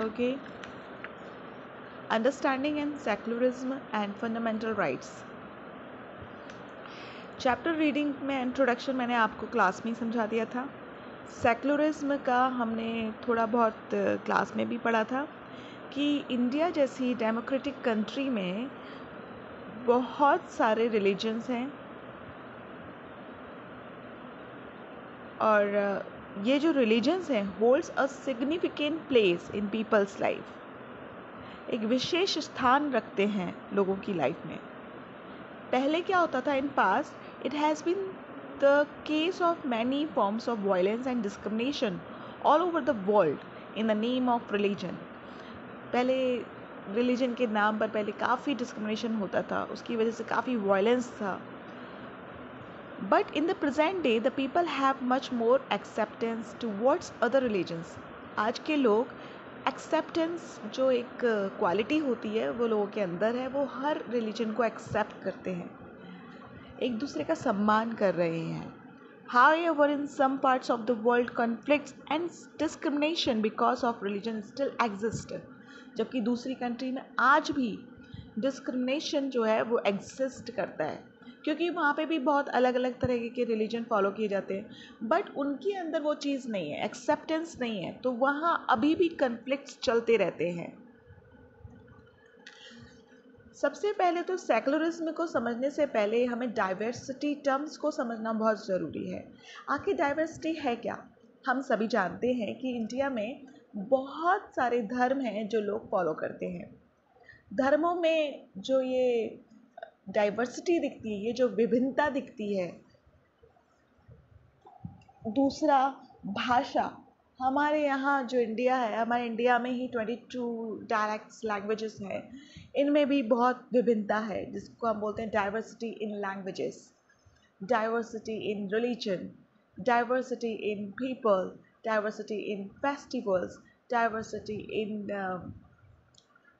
okay. Understanding and secularism and fundamental rights chapter reading में introduction मैंने आपको class में ही समझा दिया था। सेकुलरिज्म का हमने थोड़ा बहुत क्लास में भी पढ़ा था कि इंडिया जैसी डेमोक्रेटिक कंट्री में बहुत सारे रिलीजन्स हैं। और ये जो रिलीजन्स हैं holds a significant place in people's life एक विशेष स्थान रखते हैं लोगों की लाइफ में। पहले क्या होता था in past it has been the case of many forms of violence and discrimination all over the world in the name of religion पहले रिलीजन के नाम पर पहले काफ़ी डिस्क्रिमिनेशन होता था, उसकी वजह से काफ़ी वायलेंस था। But in the present day, the people have much more acceptance towards other religions. आज के लोग एक्सेप्टेंस जो एक uh, क्वालिटी होती है वो लोगों के अंदर है वो हर रिलीजन को एक्सेप्ट करते हैं। एक दूसरे का सम्मान कर रहे हैं। However in some parts of the world conflict and discrimination because of religion still exist जबकि दूसरी कंट्री में आज भी डिस्क्रिमिनेशन जो है वो एग्जिस्ट करता है। क्योंकि वहाँ पे भी बहुत अलग अलग तरह के रिलीजन फॉलो किए जाते हैं। बट उनके अंदर वो चीज़ नहीं है एक्सेप्टेंस नहीं है तो वहाँ अभी भी कन्फ्लिक्ट चलते रहते हैं। सबसे पहले तो सेकुलरिज्म को समझने से पहले हमें डाइवर्सिटी टर्म्स को समझना बहुत ज़रूरी है। आखिर डाइवर्सिटी है क्या? हम सभी जानते हैं कि इंडिया में बहुत सारे धर्म हैं जो लोग फॉलो करते हैं। धर्मों में जो ये डाइवर्सिटी दिखती है, ये जो विभिन्नता दिखती है। दूसरा, भाषा। हमारे यहाँ जो इंडिया है, हमारे इंडिया में ही ट्वेंटी टू डायलेक्ट्स लैंग्वेजेस हैं। इनमें भी बहुत विभिन्नता है, जिसको हम बोलते हैं diversity in languages diversity in religion diversity in people diversity in festivals diversity in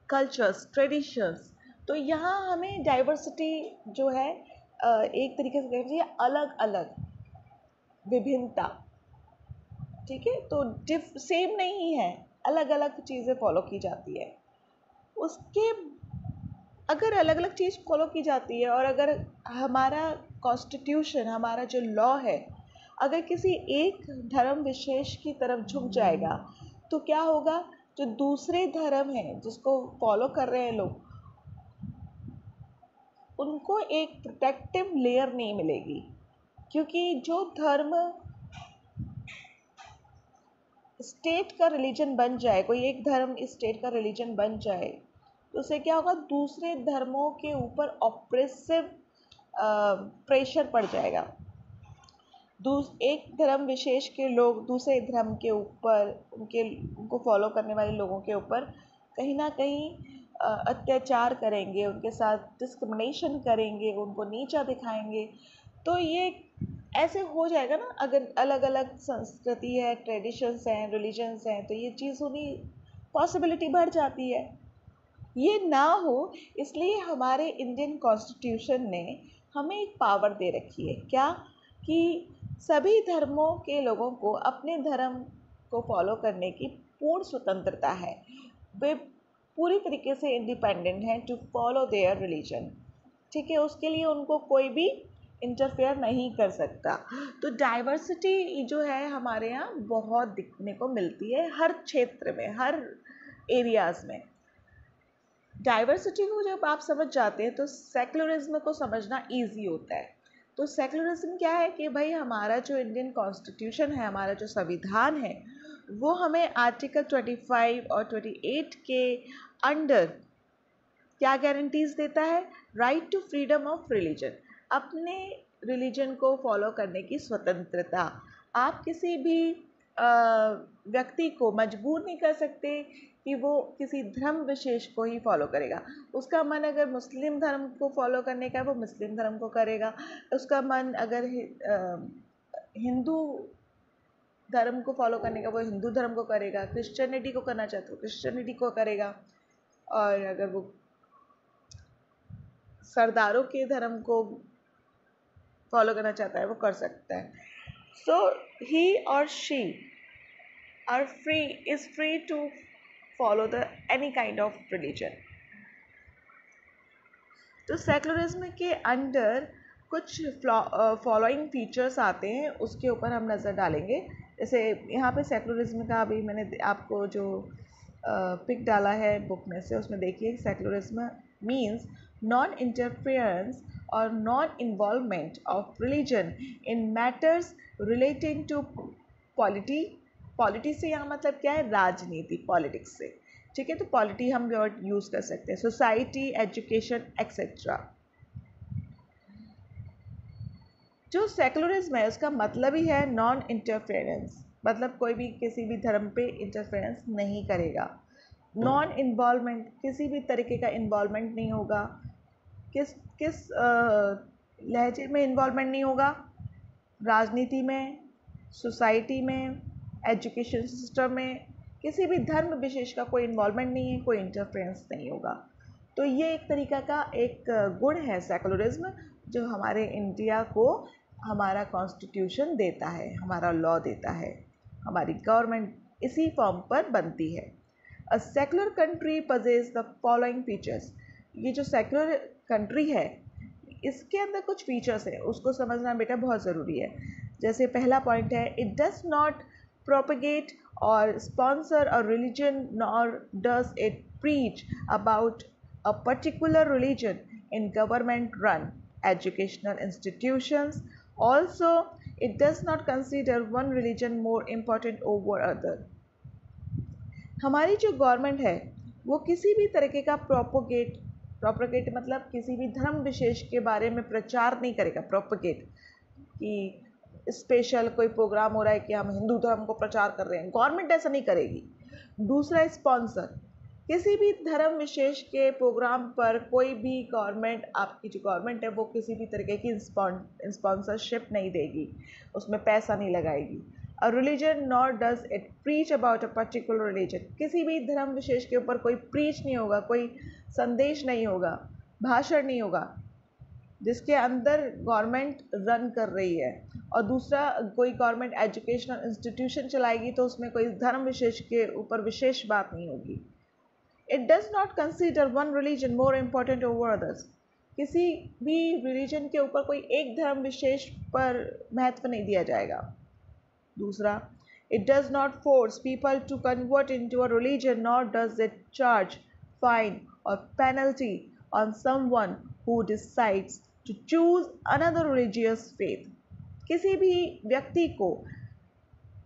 cultures traditions तो यहाँ हमें डाइवर्सिटी जो है एक तरीके से कहना चाहिए अलग अलग विभिन्नता। ठीक है? तो डिफ सेम नहीं है। अलग अलग चीज़ें फॉलो की जाती है। उसके, अगर अलग अलग चीज़ फॉलो की जाती है और अगर हमारा कॉन्स्टिट्यूशन हमारा जो लॉ है, अगर किसी एक धर्म विशेष की तरफ़ झुक जाएगा तो क्या होगा? जो दूसरे धर्म हैं, जिसको फॉलो कर रहे हैं लोग उनको एक प्रोटेक्टिव लेयर नहीं मिलेगी। क्योंकि जो धर्म स्टेट का रिलीजन बन जाए, कोई एक धर्म स्टेट का रिलीजन बन जाए तो उससे क्या होगा? दूसरे धर्मों के ऊपर ऑप्रेसिव प्रेशर पड़ जाएगा। दूस, एक धर्म विशेष के लोग, दूसरे धर्म के ऊपर, उनके, उनको फॉलो करने वाले लोगों के ऊपर कहीं ना कहीं अत्याचार करेंगे, उनके साथ डिस्क्रिमिनेशन करेंगे, उनको नीचा दिखाएँगे तो ये ऐसे हो जाएगा ना, अगर अलग अलग संस्कृति है ट्रेडिशंस हैं रिलीजन्स हैं तो ये चीज़ होनी पॉसिबिलिटी बढ़ जाती है। ये ना हो, इसलिए हमारे इंडियन कॉन्स्टिट्यूशन ने हमें एक पावर दे रखी है। क्या? कि सभी धर्मों के लोगों को अपने धर्म को फॉलो करने की पूर्ण स्वतंत्रता है। वे पूरी तरीके से इंडिपेंडेंट हैं टू फॉलो देयर रिलीजन ठीक है, उसके लिए उनको कोई भी इंटरफेयर नहीं कर सकता। तो डाइवर्सिटी जो है हमारे यहाँ बहुत दिखने को मिलती है हर क्षेत्र में, हर एरियाज़ में। डाइवर्सिटी को जब आप समझ जाते हैं तो सेकुलरिज्म को समझना इजी होता है। तो सेकुलरिज्म क्या है कि भाई हमारा जो इंडियन कॉन्स्टिट्यूशन है, हमारा जो संविधान है, वो हमें आर्टिकल 25 और 28 के अंडर क्या गारंटीज़ देता है? Right to freedom of religion अपने रिलीजन को फॉलो करने की स्वतंत्रता। आप किसी भी व्यक्ति को मजबूर नहीं कर सकते कि वो किसी धर्म विशेष को ही फॉलो करेगा। उसका मन अगर मुस्लिम धर्म को फॉलो करने का है, वो मुस्लिम धर्म को करेगा। उसका मन अगर हिंदू धर्म को फॉलो करने का वो हिंदू धर्म को करेगा। क्रिश्चियनिटी को करना चाहते हो क्रिश्चियनिटी को करेगा। और अगर वो सरदारों के धर्म को फॉलो करना चाहता है, वो कर सकता है। सो ही और she are free is free to follow the any kind of religion. तो सेकुलरिज्म के अंडर कुछ फॉलोइंग फीचर्स आते हैं, उसके ऊपर हम नज़र डालेंगे। जैसे यहाँ पे सेकुलरिज्म का अभी मैंने आपको जो पिक डाला है बुक में से, उसमें देखिए सेकुलरिज्म मीन्स नॉन इंटरफेरेंस और non involvement of religion in matters relating to polity polity से यहाँ मतलब क्या है? राजनीति पॉलिटिक्स से। ठीक है? तो पॉलिटी हम वर्ड यूज़ कर सकते हैं। सोसाइटी एजुकेशन एक्सेट्रा जो सेकुलरिज्म है, उसका मतलब ही है नॉन इंटरफेरेंस मतलब कोई भी किसी भी धर्म पे इंटरफेरेंस नहीं करेगा। नॉन इन्वॉलमेंट किसी भी तरीके का इन्वॉलमेंट नहीं होगा। किस किस लहजे में इन्वॉलमेंट नहीं होगा? राजनीति में सोसाइटी में एजुकेशन सिस्टम में किसी भी धर्म विशेष का कोई इन्वॉलमेंट नहीं है कोई इंटरफेरेंस नहीं होगा। तो ये एक तरीका का एक गुण है सेकुलरिज्म जो हमारे इंडिया को हमारा कॉन्स्टिट्यूशन देता है हमारा लॉ देता है। हमारी गवर्नमेंट इसी फॉर्म पर बनती है। A secular country possesses the following features ये जो सेकुलर कंट्री है, इसके अंदर कुछ फीचर्स हैं, उसको समझना बेटा बहुत ज़रूरी है। जैसे पहला पॉइंट है इट डज नॉट प्रोपिगेट और स्पॉन्सर और religion nor does it preach about a particular religion in government run educational institutions also it does not consider one religion more important over other. हमारी जो government है, वो किसी भी तरीके का प्रोपोगेट प्रोपोगेट मतलब किसी भी धर्म विशेष के बारे में प्रचार नहीं करेगा प्रोपोगेट कि स्पेशल कोई प्रोग्राम हो रहा है कि हम हिंदू धर्म को प्रचार कर रहे हैं। गवर्नमेंट ऐसा नहीं करेगी। दूसरा स्पॉन्सर किसी भी धर्म विशेष के प्रोग्राम पर कोई भी गवर्नमेंट आपकी जो गवर्नमेंट है, वो किसी भी तरीके की स्पॉन्सरशिप नहीं देगी। उसमें पैसा नहीं लगाएगी। A religion not does it preach about a particular religion किसी भी धर्म विशेष के ऊपर कोई प्रीच नहीं होगा, कोई संदेश नहीं होगा, भाषण नहीं होगा, जिसके अंदर गवर्नमेंट रन कर रही है। और दूसरा, कोई गवर्नमेंट एजुकेशनल इंस्टीट्यूशन चलाएगी तो उसमें कोई धर्म विशेष के ऊपर विशेष बात नहीं होगी। It does not consider one religion more important over others किसी भी रिलीजन के ऊपर कोई एक धर्म विशेष पर महत्व नहीं दिया जाएगा। दूसरा it does not force people to convert into a religion not does it charge fine और penalty on someone who decides to choose another religious faith किसी भी व्यक्ति को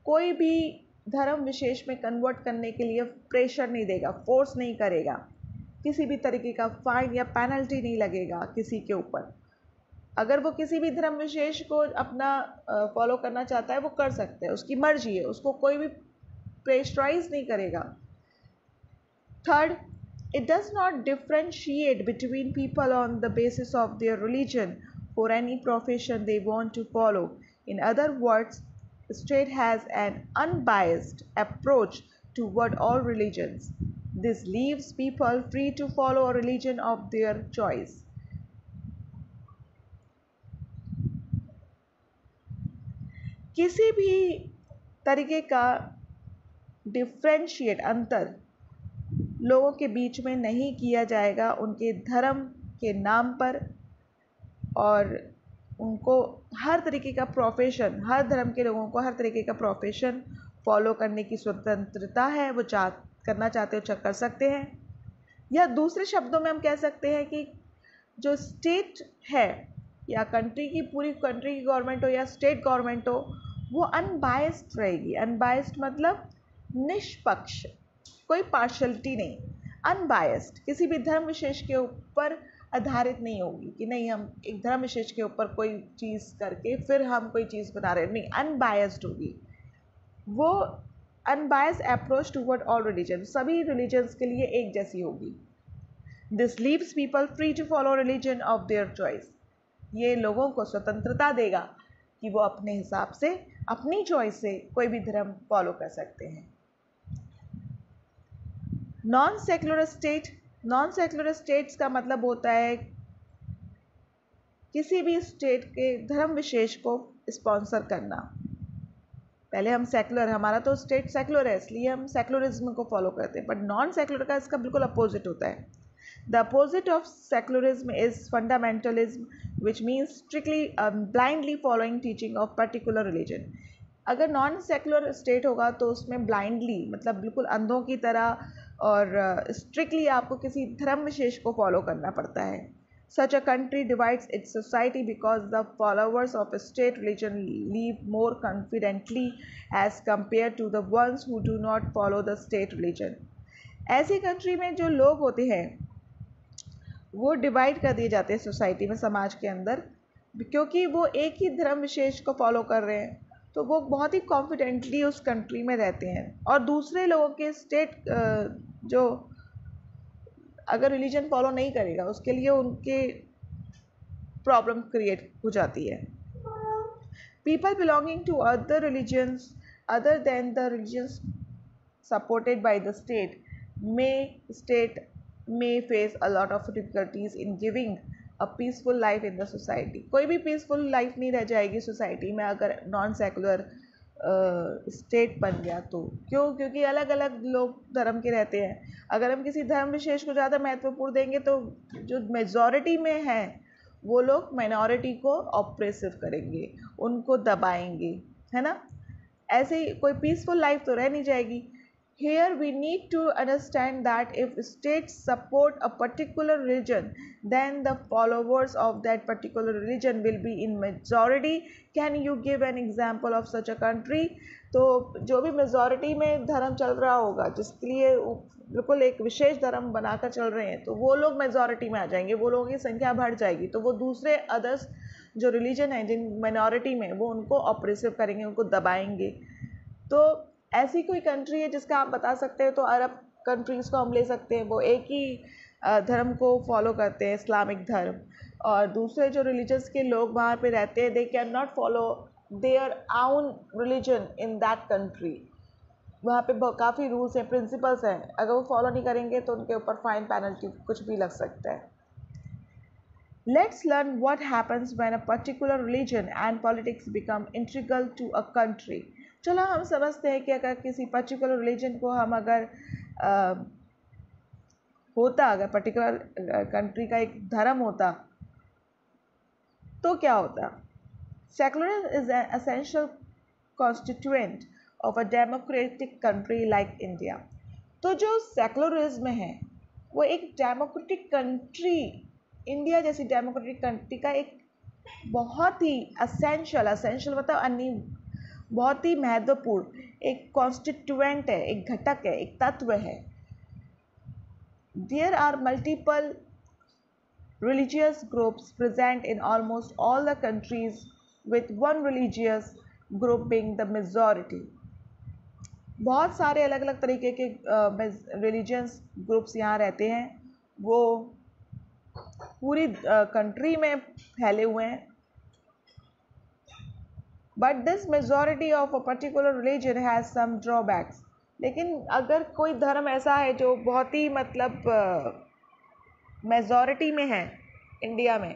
कोई भी धर्म विशेष में कन्वर्ट करने के लिए प्रेशर नहीं देगा फोर्स नहीं करेगा। किसी भी तरीके का फाइन या पेनल्टी नहीं लगेगा किसी के ऊपर। अगर वो किसी भी धर्म विशेष को अपना फॉलो करना चाहता है वो कर सकते हैं। उसकी मर्ज़ी है उसको कोई भी प्रेशराइज नहीं करेगा। Third does not differentiate between people on the basis of their religion or any profession they want to follow. In other words, the state has an unbiased approach toward all religions. This leaves people free to follow a religion of their choice. किसी भी तरीके का differentiate अंतर लोगों के बीच में नहीं किया जाएगा उनके धर्म के नाम पर और उनको हर तरीके का प्रोफेशन हर धर्म के लोगों को हर तरीके का प्रोफेशन फॉलो करने की स्वतंत्रता है, वो चाह, करना चाहते हो, कर सकते हैं। या दूसरे शब्दों में हम कह सकते हैं कि जो स्टेट है, या कंट्री की, पूरी कंट्री की गवर्नमेंट हो, या स्टेट गवर्नमेंट हो, वो अनबायस्ड रहेगी। अनबायस्ड मतलब निष्पक्ष, कोई पार्शलिटी नहीं। अनबायस्ड किसी भी धर्म विशेष के ऊपर आधारित नहीं होगी कि नहीं, हम एक धर्म विशेष के ऊपर कोई चीज़ करके फिर हम कोई चीज़ बना रहे नहीं अनबायस्ड होगी। वो unbiased approach toward all religion सभी रिलीजन्स के लिए एक जैसी होगी। This leaves people free to follow religion of their choice ये लोगों को स्वतंत्रता देगा कि वो अपने हिसाब से, अपनी चॉइस से कोई भी धर्म फॉलो कर सकते हैं। Non secular state non secular states का मतलब होता है किसी भी स्टेट के धर्म विशेष को स्पॉन्सर करना। पहले हम सेकुलर हमारा तो स्टेट सेकुलर है, इसलिए हम सेकुलरिज्म को फॉलो करते हैं। बट नॉन सेकुलर का इसका बिल्कुल अपोजिट होता है। The opposite of secularism is fundamentalism which means strictly blindly following teaching of particular religion अगर नॉन सेकुलर स्टेट होगा तो उसमें ब्लाइंडली मतलब बिल्कुल अंधों की तरह और स्ट्रिक्टली आपको किसी धर्म विशेष को फॉलो करना पड़ता है। Such a country divides its society because the followers of a state religion live more confidently as compare to the ones who do not follow the state religion ऐसी कंट्री में जो लोग होते हैं, वो डिवाइड कर दिए जाते हैं सोसाइटी में, समाज के अंदर, क्योंकि वो एक ही धर्म विशेष को फॉलो कर रहे हैं। तो वो बहुत ही कॉन्फिडेंटली उस कंट्री में रहते हैं। और दूसरे लोगों के स्टेट जो अगर रिलीजन फॉलो नहीं करेगा, उसके लिए उनके प्रॉब्लम क्रिएट हो जाती है। People belonging to other religions other than the religions supported by the state may state may face a lot of difficulties in giving a peaceful life in the society कोई भी peaceful life नहीं रह जाएगी society में अगर non secular state बन गया तो। क्यों? क्योंकि अलग अलग लोग धर्म के रहते हैं। अगर हम किसी धर्म विशेष को ज़्यादा महत्वपूर्ण देंगे तो जो मेजॉरिटी में हैं, वो लोग माइनॉरिटी को ऑप्रेसिव करेंगे, उनको दबाएँगे, है ना? ऐसे ही कोई पीसफुल लाइफ तो रह नहीं जाएगी। Here we need to understand that if states support a particular religion, then the followers of that particular religion will be in majority. Can you give an example of such a country? तो जो भी majority में धर्म चल रहा होगा जिसके लिए बिल्कुल एक विशेष धर्म बनाकर चल रहे हैं तो वो लोग मेजॉरिटी में आ जाएँगे वो लोगों की संख्या बढ़ जाएगी तो वो दूसरे अदर्स जो रिलीजन है जिन माइनॉरिटी में वो उनको ऑपरेसिव करेंगे उनको दबाएँगे तो ऐसी कोई कंट्री है जिसका आप बता सकते हैं तो अरब कंट्रीज़ को हम ले सकते हैं, वो एक ही धर्म को फॉलो करते हैं इस्लामिक धर्म। और दूसरे जो रिलीजन्स के लोग वहाँ पे रहते हैं they can not follow their own religion in that country वहाँ पे काफ़ी रूल्स हैं प्रिंसिपल्स हैं। अगर वो फॉलो नहीं करेंगे तो उनके ऊपर फाइन पेनल्टी कुछ भी लग सकता है। Let's learn what happens when a particular religion and politics become integral to a country चलो हम समझते हैं कि अगर किसी पर्टिकुलर रिलीजन को हम अगर आ, होता अगर पर्टिकुलर कंट्री का एक धर्म होता तो क्या होता? Secular is an essential constituent of a democratic country like India तो जो सेकुलरिज्म है वो एक डेमोक्रेटिक कंट्री इंडिया जैसी डेमोक्रेटिक कंट्री का एक बहुत ही असेंशियल असेंशियल मतलब बहुत ही महत्वपूर्ण, एक कॉन्स्टिट्यूएंट है, एक घटक है, एक तत्व है। There are multiple religious groups present in almost all the countries, with one religious group being the majority. बहुत सारे अलग अलग तरीके के रिलीजियस ग्रुप्स यहाँ रहते हैं। वो पूरी कंट्री में फैले हुए हैं। But this majority of a particular religion has some drawbacks लेकिन अगर कोई धर्म ऐसा है जो बहुत ही मतलब मेजॉरिटी में है इंडिया में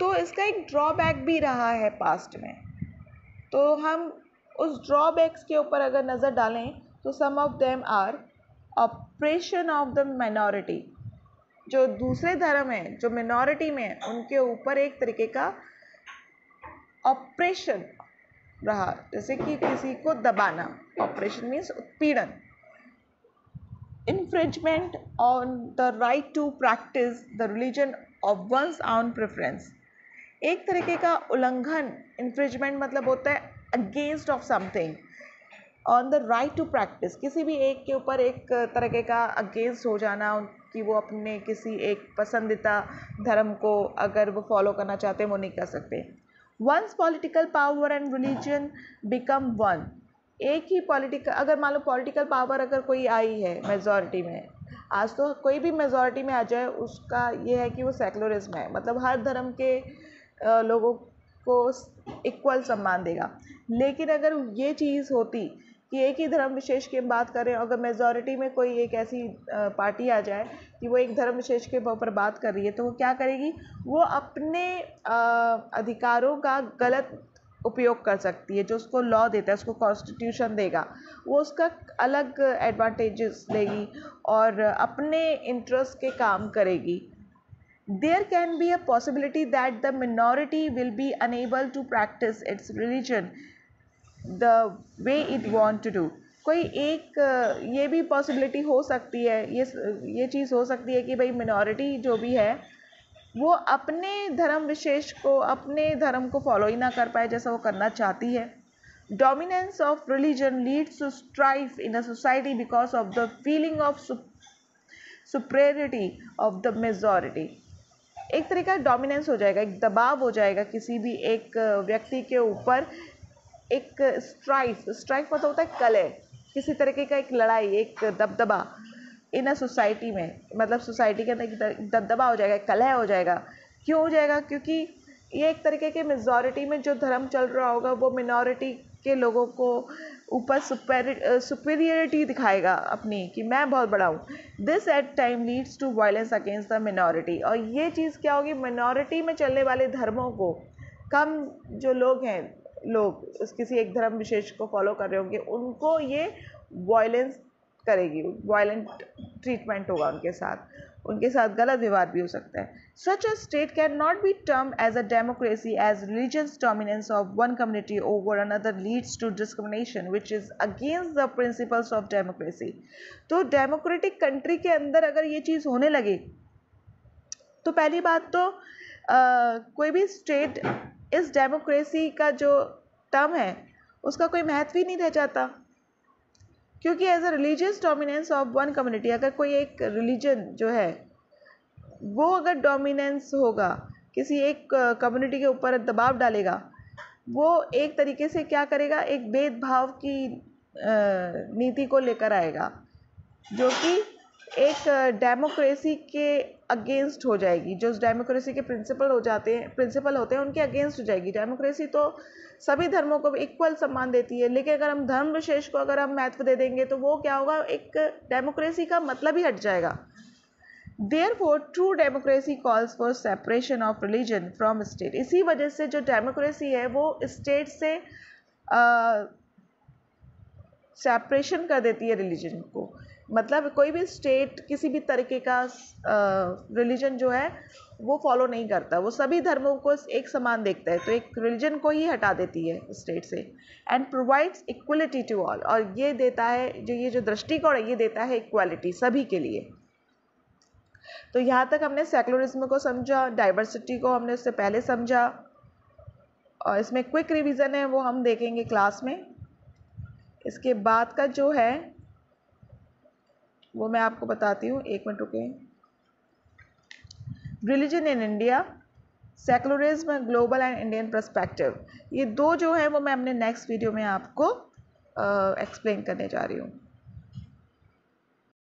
तो इसका एक ड्रॉबैक भी रहा है पास्ट में। तो हम उस ड्रॉबैक्स के ऊपर अगर नज़र डालें तो some of them are oppression of the minority जो दूसरे धर्म हैं, जो मिनॉरिटी में हैं, उनके ऊपर एक तरीके का ऑपरेशन रहा। जैसे कि किसी को दबाना, ऑपरेशन मीन्स उत्पीड़न। Infringement on the right to practice the religion of one's own preference एक तरीके का उल्लंघन इन्फ्रिंचमेंट मतलब होता है against of something on the right to practice किसी भी एक के ऊपर एक तरीके का अगेंस्ट हो जाना कि वो अपने किसी एक पसंदीदा धर्म को अगर वो फॉलो करना चाहते हैं, वो नहीं कर सकते। Once political power and religion become one एक ही पॉलिटिकल अगर मान लो पॉलिटिकल पावर अगर कोई आई है मेजॉरिटी में, आज तो कोई भी मेजोरिटी में आ जाए, उसका ये है कि वो सेकुलरिज्म है। मतलब हर धर्म के लोगों को इक्वल सम्मान देगा। लेकिन अगर ये चीज़ होती कि एक ही धर्म विशेष की हम बात करें, अगर मेजॉरिटी में कोई एक ऐसी पार्टी आ जाए कि वो एक धर्म विशेष के ऊपर बात कर रही है तो वो क्या करेगी? वो अपने अधिकारों का गलत उपयोग कर सकती है, जो उसको लॉ देता है, उसको कॉन्स्टिट्यूशन देगा। वो उसका अलग एडवांटेजेस लेगी और अपने इंटरेस्ट के काम करेगी। There can be a possibility that the minority will be unable to practice its religion the way it want to do कोई एक, ये भी पॉसिबिलिटी हो सकती है, ये ये चीज़ हो सकती है कि भाई मिनॉरिटी जो भी है, वो अपने धर्म विशेष को, अपने धर्म को फॉलो ही ना कर पाए जैसा वो करना चाहती है। Dominance of religion leads to strife in a society because of the feeling of superiority of the majority एक तरीका डोमिनेंस हो जाएगा, एक दबाव हो जाएगा किसी भी एक व्यक्ति के ऊपर एक स्ट्राइफ स्ट्राइफ मतलब होता है कलह, किसी तरीके का एक लड़ाई, एक दबदबा इन अ सोसाइटी में मतलब सोसाइटी के अंदर एक दबदबा हो जाएगा कलह हो जाएगा। क्यों हो जाएगा? क्योंकि ये एक तरीके के मेजॉरिटी में जो धर्म चल रहा होगा, वो मिनॉरिटी के लोगों को ऊपर सुपेरियरिटी दिखाएगा अपनी, कि मैं बहुत बड़ा हूँ। This at time leads to violence against the minority और ये चीज़ क्या होगी? मिनॉरिटी में चलने वाले धर्मों को कम जो लोग हैं लोग किसी एक धर्म विशेष को फॉलो कर रहे होंगे उनको ये वायलेंस करेगी वायलेंट ट्रीटमेंट होगा उनके साथ। उनके साथ गलत व्यवहार भी हो सकता है। Such a state can not be term as a democracy as religious dominance of one community over another leads to discrimination which is against the principles of democracy तो डेमोक्रेटिक कंट्री के अंदर अगर ये चीज़ होने लगे तो पहली बात तो आ, कोई भी स्टेट इस डेमोक्रेसी का जो टर्म है, उसका कोई महत्व ही नहीं रह जाता। क्योंकि as a religious dominance of one community अगर कोई एक रिलीजन जो है, वो अगर डोमिनेंस होगा, किसी एक कम्युनिटी के ऊपर दबाव डालेगा, वो एक तरीके से क्या करेगा, एक भेदभाव की नीति को लेकर आएगा, जो कि एक डेमोक्रेसी के अगेंस्ट हो जाएगी। जो डेमोक्रेसी के प्रिंसिपल हो जाते हैं प्रिंसिपल होते हैं, उनके अगेंस्ट हो जाएगी। डेमोक्रेसी तो सभी धर्मों को इक्वल सम्मान देती है, लेकिन अगर हम धर्म विशेष को अगर हम महत्व दे देंगे तो वो क्या होगा? एक डेमोक्रेसी का मतलब ही हट जाएगा। Therefore true democracy calls for separation of religion from state इसी वजह से जो डेमोक्रेसी है, वो स्टेट से सेपरेशन कर देती है रिलीजन को। मतलब कोई भी स्टेट किसी भी तरीके का रिलीजन जो है, वो फॉलो नहीं करता। वो सभी धर्मों को एक समान देखता है तो एक रिलीजन को ही हटा देती है स्टेट से। And provides equality to all और ये देता है, जो ये जो दृष्टिकोण है, ये देता है इक्वालिटी सभी के लिए। तो यहाँ तक हमने सेकुलरिज्म को समझा डाइवर्सिटी को हमने उससे पहले समझा, और इसमें क्विक रिवीजन है, वो हम देखेंगे क्लास में। इसके बाद का जो है वो मैं आपको बताती हूँ, एक मिनट रुके। Religion in India secularism global and Indian perspective ये दो जो है वो मैं अपने नेक्स्ट वीडियो में आपको एक्सप्लेन करने जा रही हूँ।